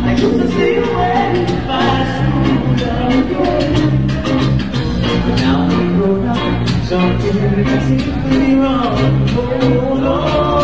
I used to see you when fast food But now we grown up, something that seems see be wrong. Hold on.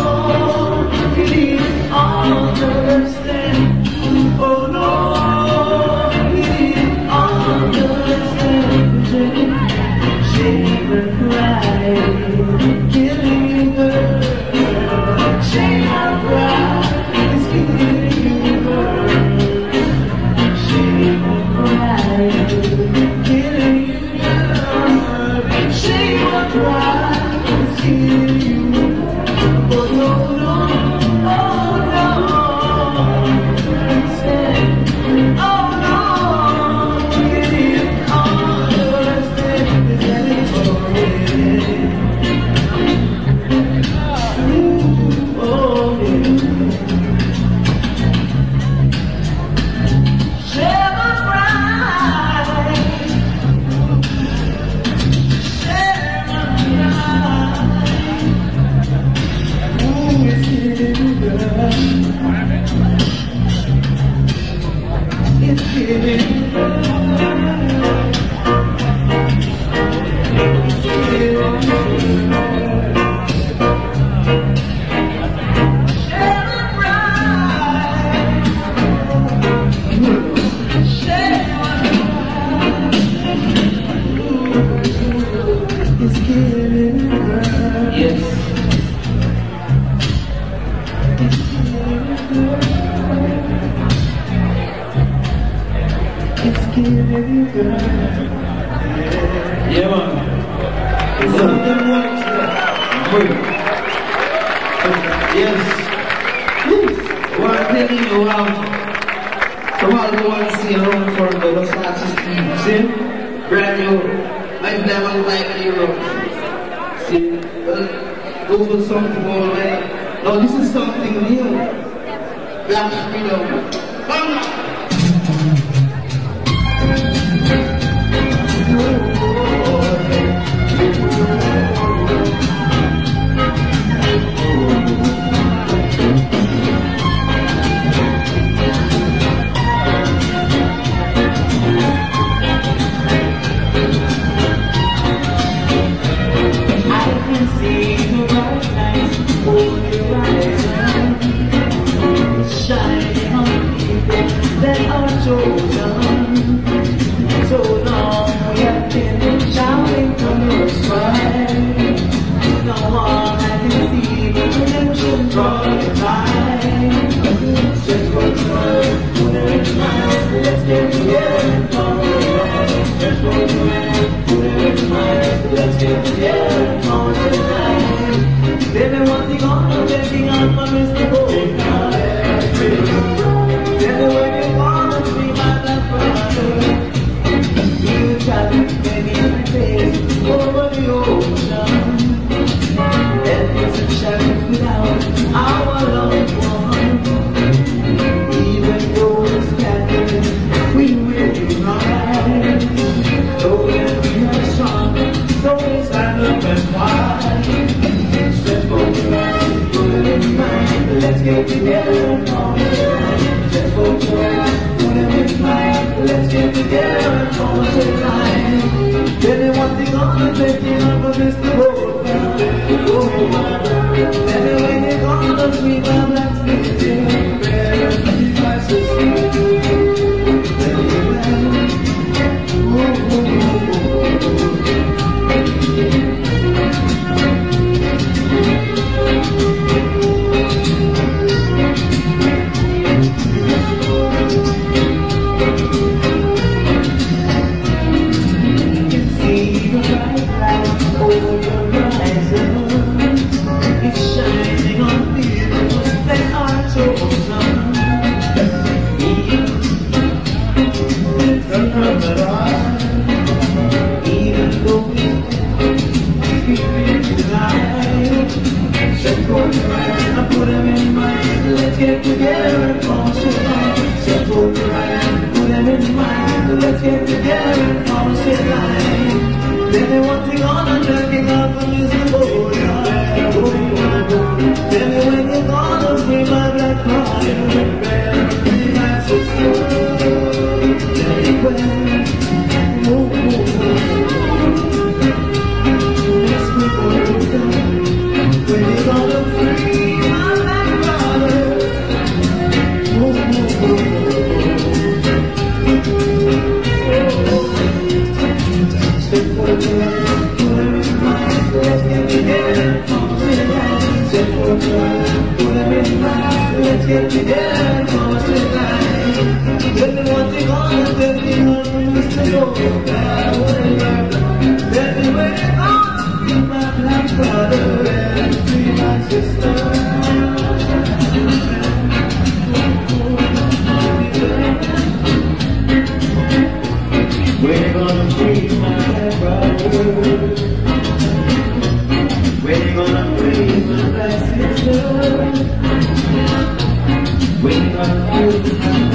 We're gonna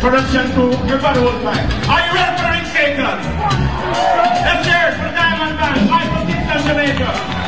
production crew, everybody was fine. Are you ready for the ring shakers? Let's hear it for Diamond Band, live Kingston, Jamaica.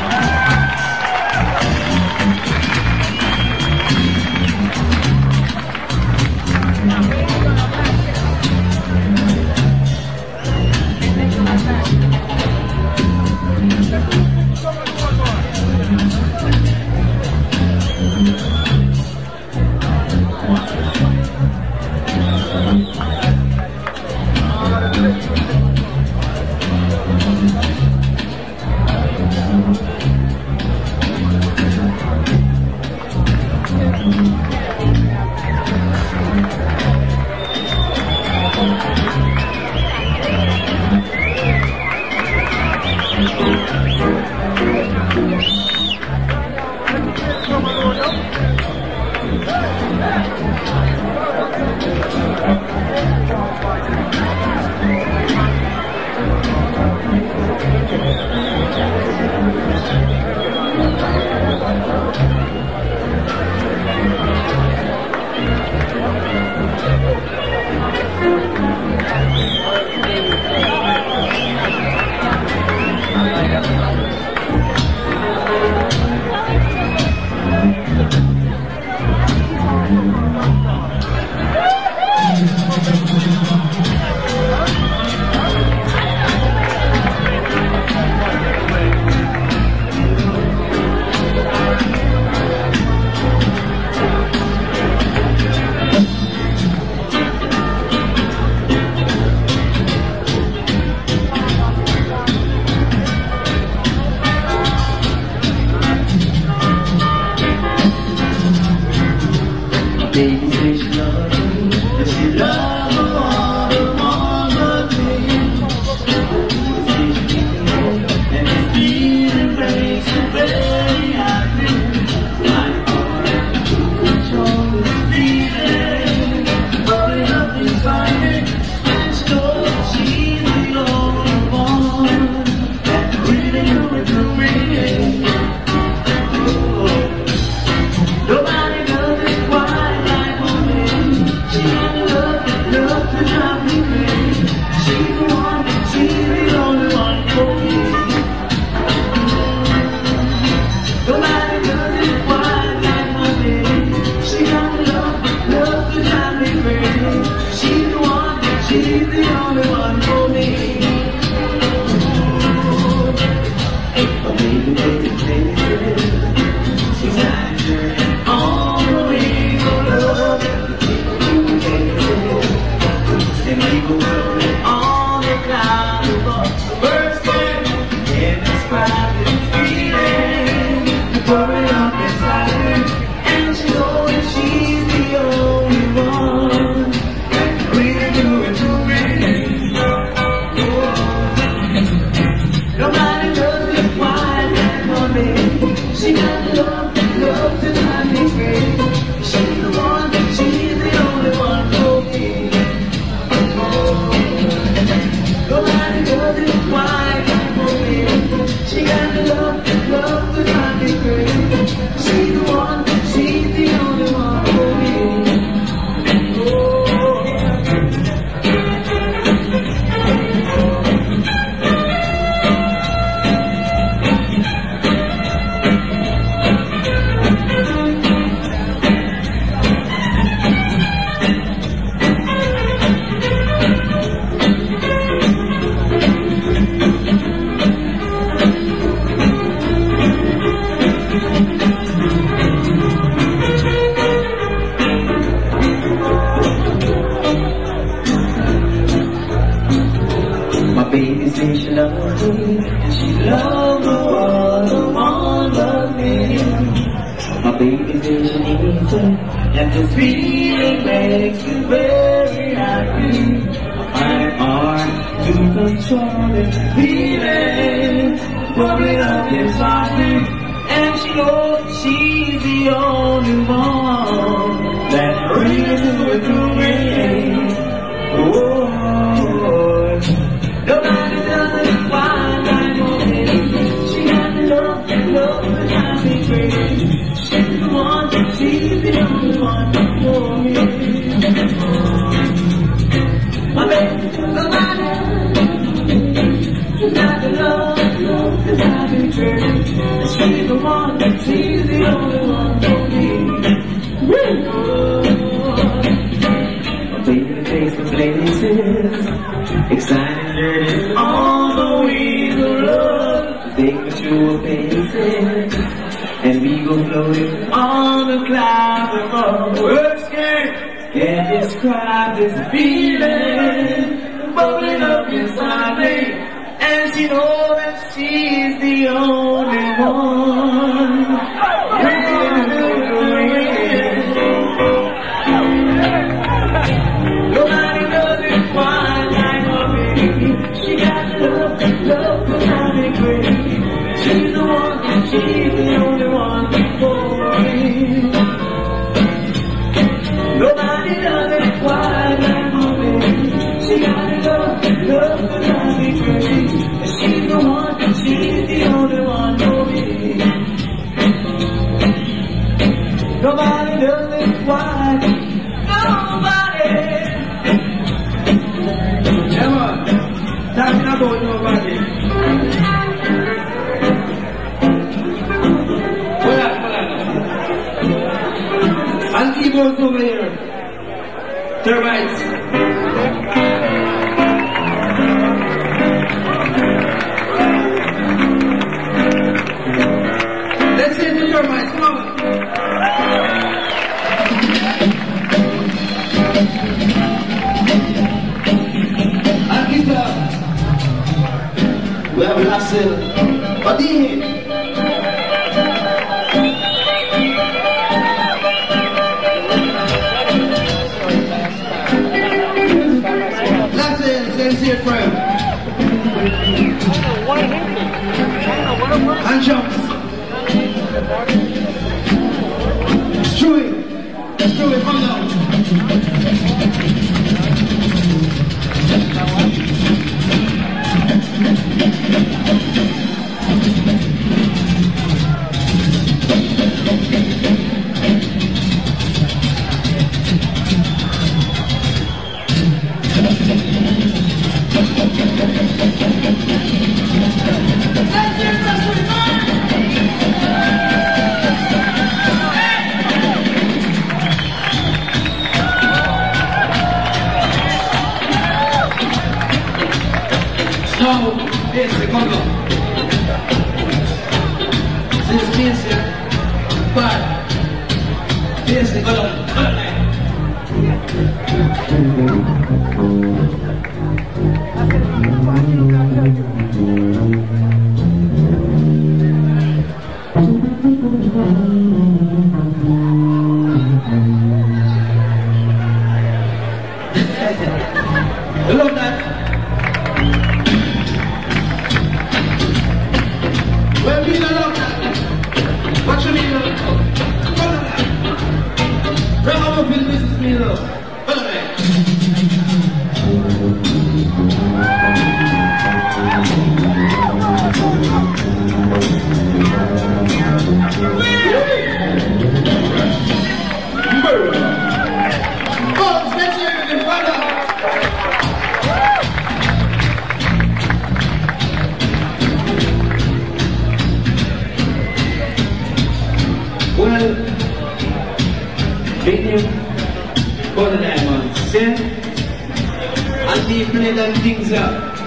Things up.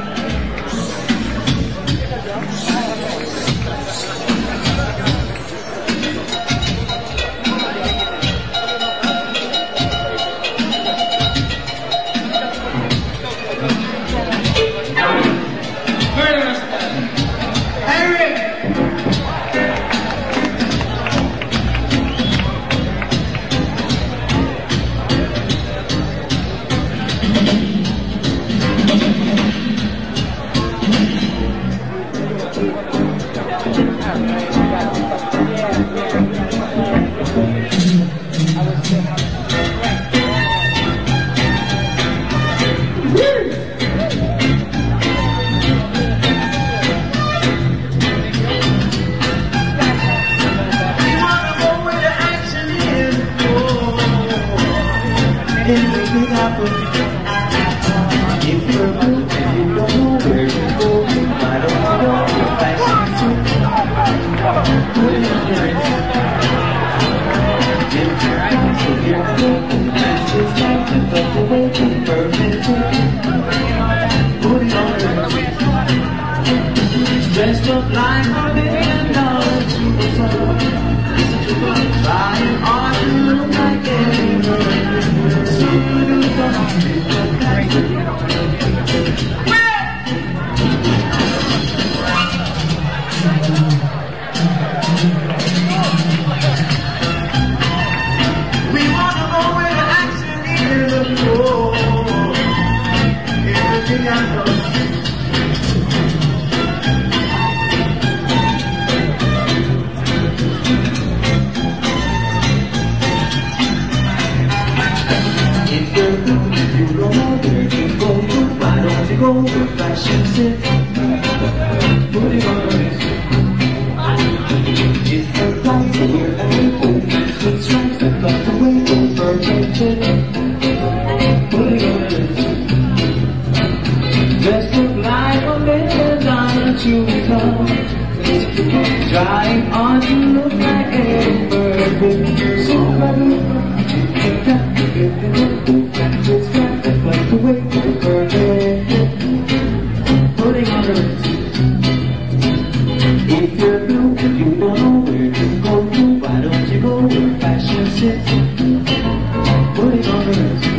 Putting on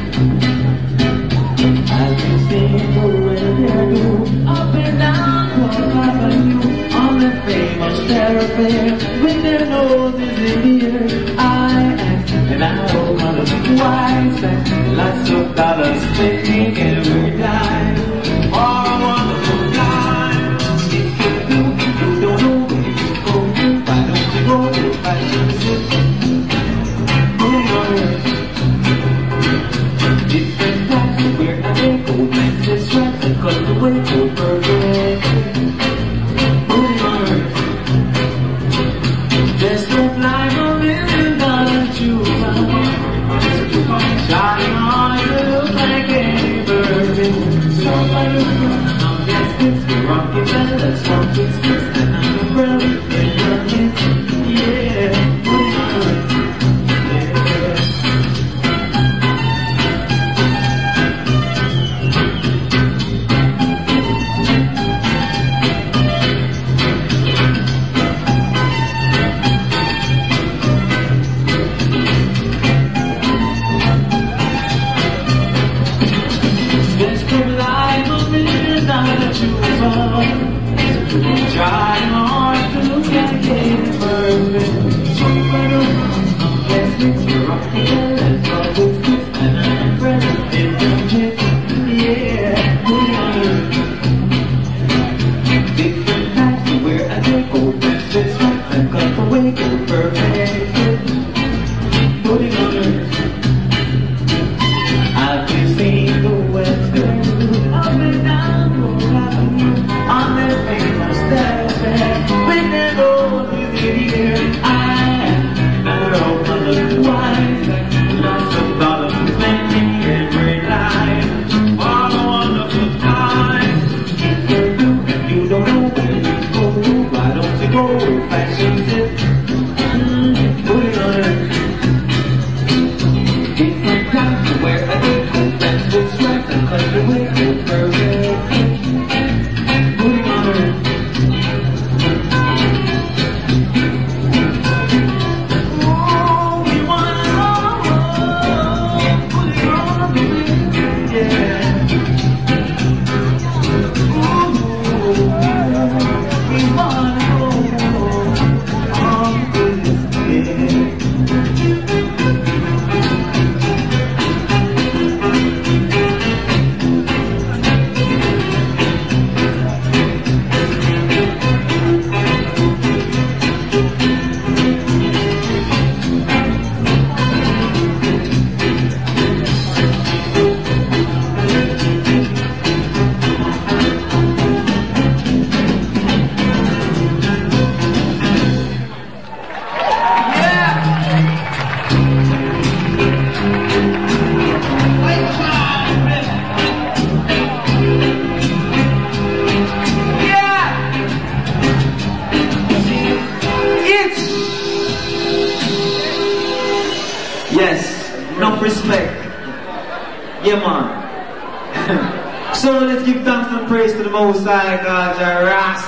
over.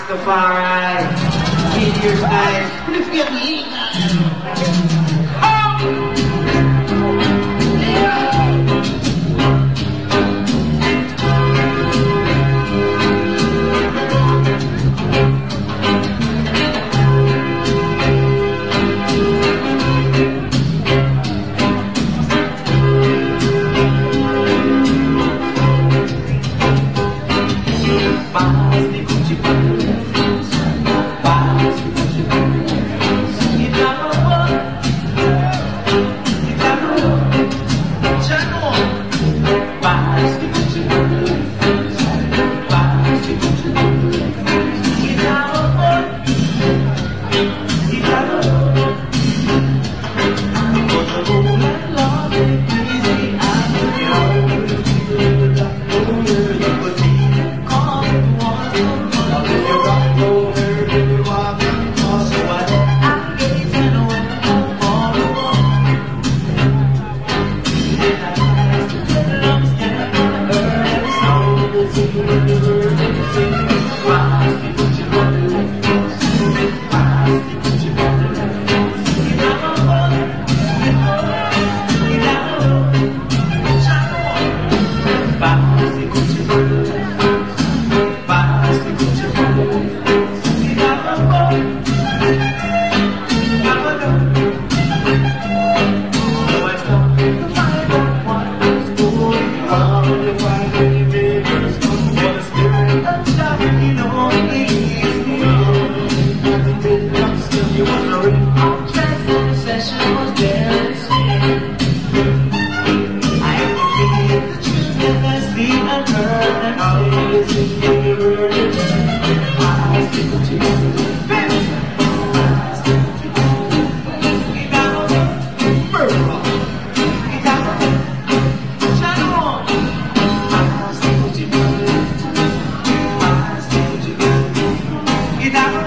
You know vida.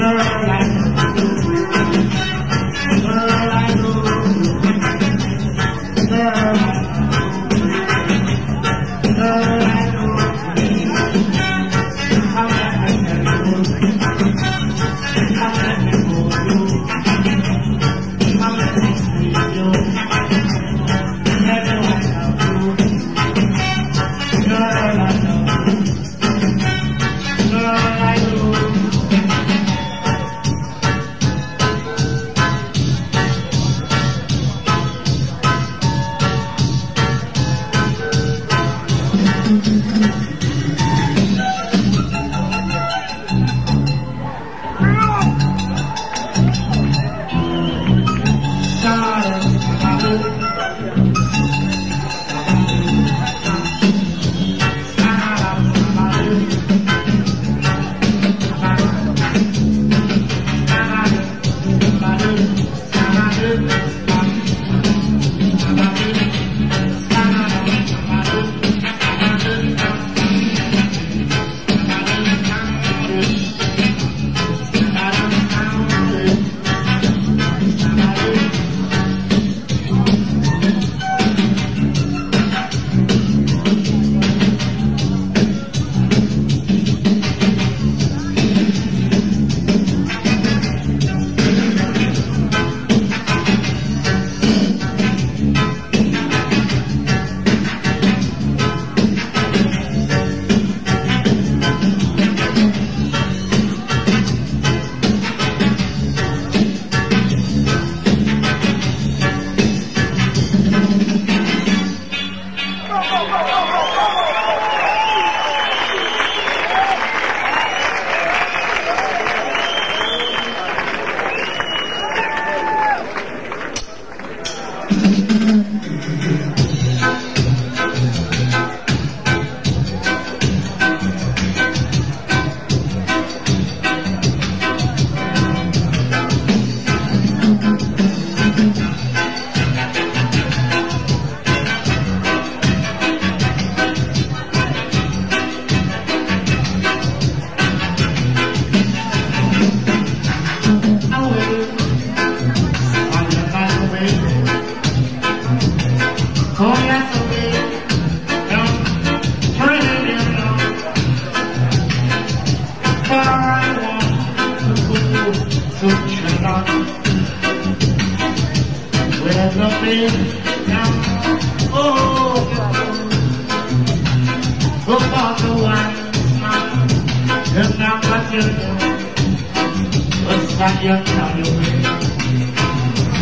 no, no.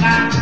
Thank you.